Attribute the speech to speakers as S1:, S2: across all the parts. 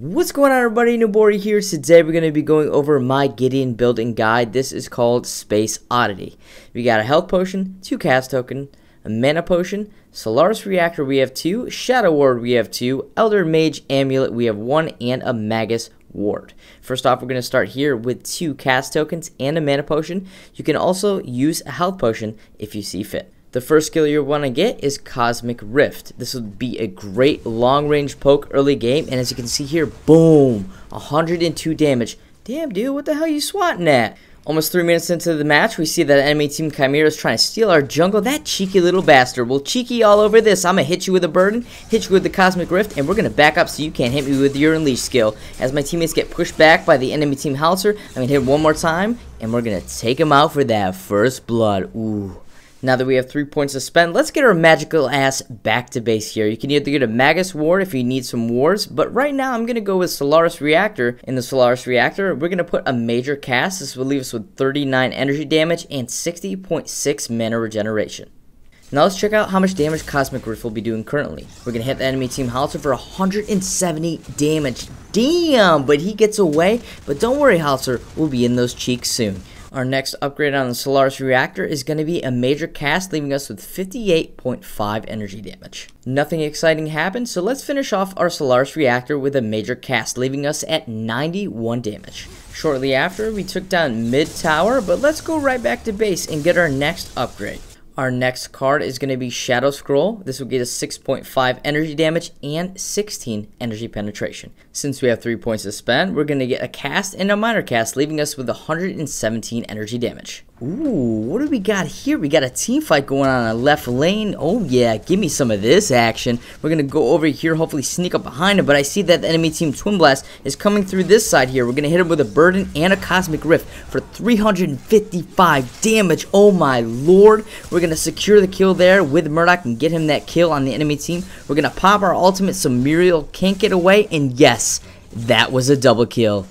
S1: What's going on everybody, Nibori here. Today we're going to be going over my Gideon building guide. This is called Space Oddity. We got a health potion, two cast token, a mana potion, Solaris Reactor we have two, Shadow Ward we have two, Elder Mage Amulet we have one, and a Magus Ward. First off, we're going to start here with two cast tokens and a mana potion. You can also use a health potion if you see fit. The first skill you want to get is Cosmic Rift. This would be a great long range poke early game, and as you can see here, boom, 102 damage. Damn, dude, what the hell are you swatting at? Almost three minutes into the match, we see that enemy team Khaimera is trying to steal our jungle. That cheeky little bastard. Well, cheeky all over this. I'm going to hit you with a burden, hit you with the Cosmic Rift, and we're going to back up so you can't hit me with your Unleash skill. As my teammates get pushed back by the enemy team Howitzer, I'm going to hit one more time, and we're going to take him out for that first blood. Ooh. Now that we have three points to spend, let's get our magical ass back to base here. You can either get a Magus Ward if you need some wards, but right now I'm going to go with Solaris Reactor. In the Solaris Reactor, we're going to put a major cast. This will leave us with 39 energy damage and 60.6 mana regeneration. Now let's check out how much damage Cosmic Rift will be doing currently. We're going to hit the enemy team Howitzer for 170 damage. Damn, but he gets away. But don't worry, Howitzer, we'll be in those cheeks soon. Our next upgrade on the Solaris Reactor is going to be a major cast, leaving us with 58.5 energy damage. Nothing exciting happened, so let's finish off our Solaris Reactor with a major cast, leaving us at 91 damage. Shortly after, we took down mid tower, but let's go right back to base and get our next upgrade. Our next card is going to be Shadow Scroll. This will get us 6.5 energy damage and 16 energy penetration. Since we have 3 points to spend, we're going to get a cast and a minor cast, leaving us with 117 energy damage. Ooh, what do we got here? We got a team fight going on in the left lane. Oh yeah, give me some of this action. We're going to go over here, hopefully sneak up behind him, but I see that the enemy team Twin Blast is coming through this side here. We're going to hit him with a Burden and a Cosmic Rift for 355 damage. Oh my lord. We're going to secure the kill there with Murdock and get him that kill on the enemy team. We're going to pop our ultimate so Muriel can't get away, and yes, that was a double kill.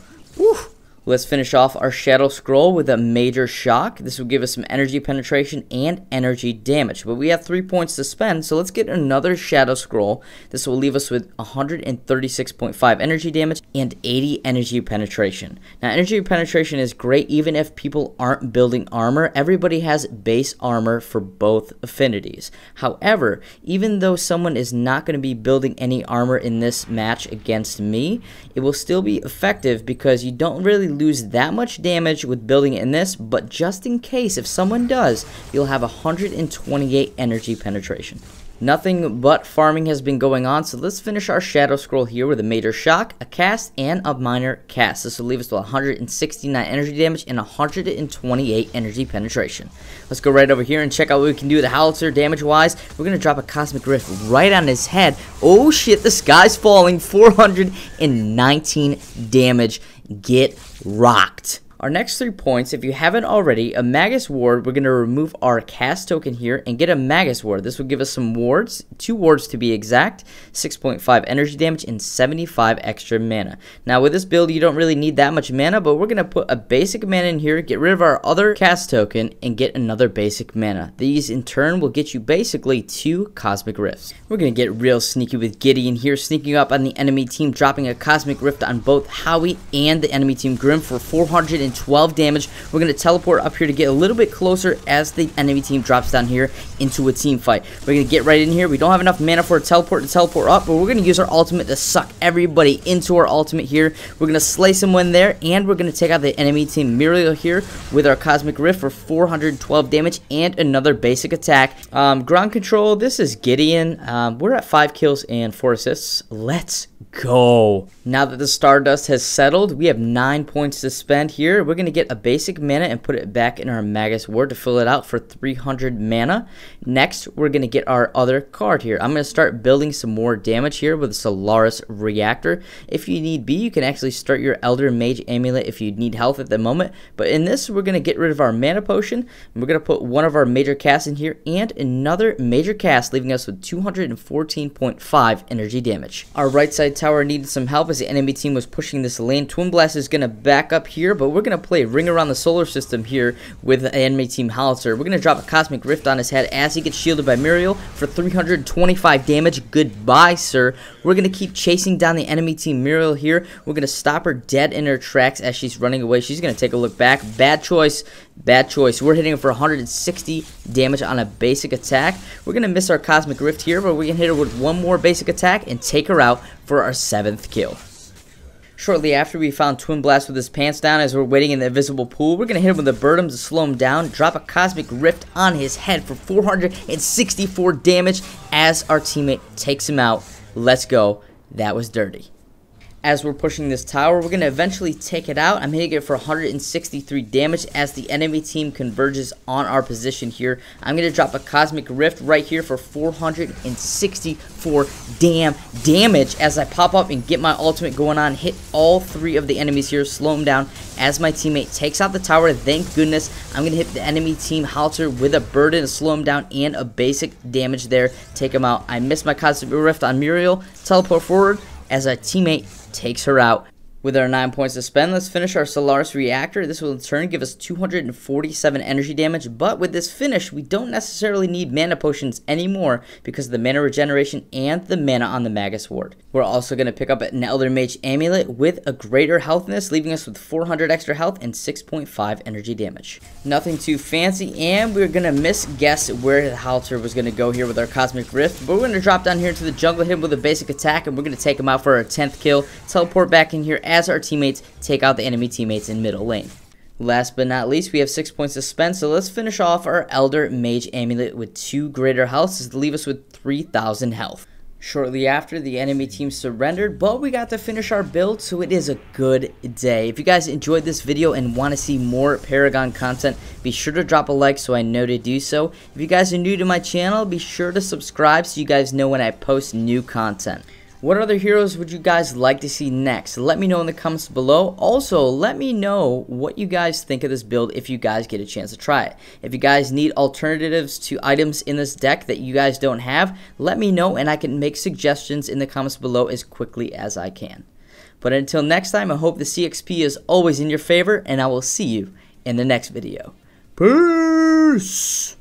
S1: Let's finish off our Shadow Scroll with a Major Shock. This will give us some energy penetration and energy damage. But we have three points to spend, so let's get another Shadow Scroll. This will leave us with 136.5 energy damage and 80 energy penetration. Now, energy penetration is great even if people aren't building armor. Everybody has base armor for both affinities. However, even though someone is not going to be building any armor in this match against me, it will still be effective because you don't really lose that much damage with building in this, but just in case, if someone does, you'll have 128 energy penetration. Nothing but farming has been going on, so let's finish our Shadow Scroll here with a Major Shock, a Cast, and a Minor Cast. This will leave us with 169 energy damage and 128 energy penetration. Let's go right over here and check out what we can do with the Howitzer damage-wise. We're going to drop a Cosmic Rift right on his head. Oh shit, the sky's falling. 419 damage. Get rocked. Our next three points, if you haven't already, a Magus Ward, we're going to remove our cast token here and get a Magus Ward. This will give us some wards, two wards to be exact, 6.5 energy damage and 75 extra mana. Now with this build, you don't really need that much mana, but we're going to put a basic mana in here, get rid of our other cast token, and get another basic mana. These in turn will get you basically two Cosmic Rifts. We're going to get real sneaky with Gideon here, sneaking up on the enemy team, dropping a Cosmic Rift on both Howie and the enemy team Grim for 400 12 damage. We're going to teleport up here to get a little bit closer as the enemy team drops down here into a team fight. We're going to get right in here. We don't have enough mana for a teleport to teleport up, but we're going to use our ultimate to suck everybody into our ultimate here. We're going to slay someone there, and we're going to take out the enemy team Muriel here with our Cosmic Rift for 412 damage and another basic attack. Um, ground control, this is Gideon. Um, we're at 5 kills and 4 assists. Let's go. Now that the Stardust has settled, we have 9 points to spend here. We're going to get a basic mana and put it back in our Magus Ward to fill it out for 300 mana. Next, we're going to get our other card here. I'm going to start building some more damage here with Solaris Reactor. If you need be, you can actually start your Elder Mage Amulet if you need health at the moment. But in this, we're going to get rid of our Mana Potion. we're going to put one of our major casts in here and another major cast, leaving us with 214.5 energy damage. Our right side tower needed some help as the enemy team was pushing this lane. Twin Blast is going to back up here, but we're going to play Ring Around the Solar System here with the enemy team Howitzer. We're going to drop a Cosmic Rift on his head as he gets shielded by Muriel for 325 damage. Goodbye, sir. We're going to keep chasing down the enemy team Muriel here. We're going to stop her dead in her tracks as she's running away. She's going to take a look back. Bad choice. Bad choice. We're hitting her for 160 damage on a basic attack. We're going to miss our Cosmic Rift here, but we can hit her with one more basic attack and take her out for our seventh kill. Shortly after, we found Twin Blast with his pants down as we're waiting in the invisible pool. We're going to hit him with a Burden to slow him down, drop a Cosmic Rift on his head for 464 damage as our teammate takes him out. Let's go. That was dirty as we're pushing this tower. We're going to eventually take it out. I'm hitting it for 163 damage as the enemy team converges on our position here. I'm going to drop a Cosmic Rift right here for 464 damn damage as I pop up and get my ultimate going on. Hit all three of the enemies here, slow them down as my teammate takes out the tower. Thank goodness I'm going to hit the enemy team Halter with a burden to slow him down and a basic damage there. Take him out. I missed my Cosmic Rift on Muriel. Teleport forward as a teammate takes her out. With our 9 points to spend, let's finish our Solaris reactor. This will in turn give us 247 energy damage, but with this finish, we don't necessarily need mana potions anymore because of the mana regeneration and the mana on the Magus Ward. We're also going to pick up an Elder Mage Amulet with a greater healthness, leaving us with 400 extra health and 6.5 energy damage. Nothing too fancy, and we're going to misguess where the Halter was going to go here with our Cosmic Rift, but we're going to drop down here into the jungle, hit him with a basic attack, and we're going to take him out for our 10th kill, teleport back in here as our teammates take out the enemy teammates in middle lane. Last but not least, we have 6 points to spend, so let's finish off our Elder Mage Amulet with 2 greater health to leave us with 3,000 health. Shortly after, the enemy team surrendered, but we got to finish our build, so it is a good day. If you guys enjoyed this video and want to see more Paragon content, be sure to drop a like so I know to do so. If you guys are new to my channel, be sure to subscribe so you guys know when I post new content. What other heroes would you guys like to see next? Let me know in the comments below. Also, let me know what you guys think of this build if you guys get a chance to try it. If you guys need alternatives to items in this deck that you guys don't have, let me know and I can make suggestions in the comments below as quickly as I can. But until next time, I hope the CXP is always in your favor and I will see you in the next video. Peace!